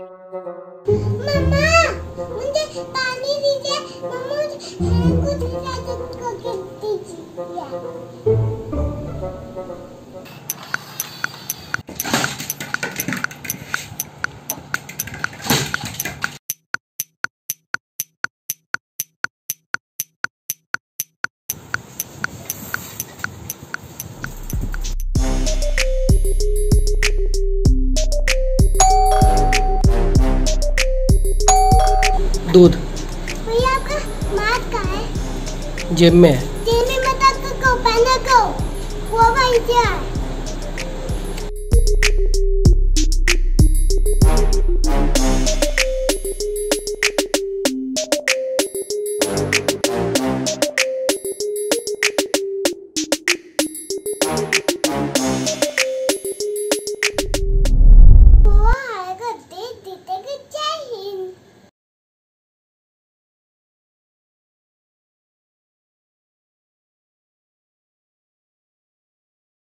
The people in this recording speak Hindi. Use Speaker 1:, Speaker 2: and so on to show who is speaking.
Speaker 1: मम्मा मुझे पानी दीजिए। मम्मा मुझे कुछ दीजिए।
Speaker 2: दूध।
Speaker 1: है?
Speaker 2: जेब में है।
Speaker 1: जेब में मत रखो पहना को वो वहीं क्या है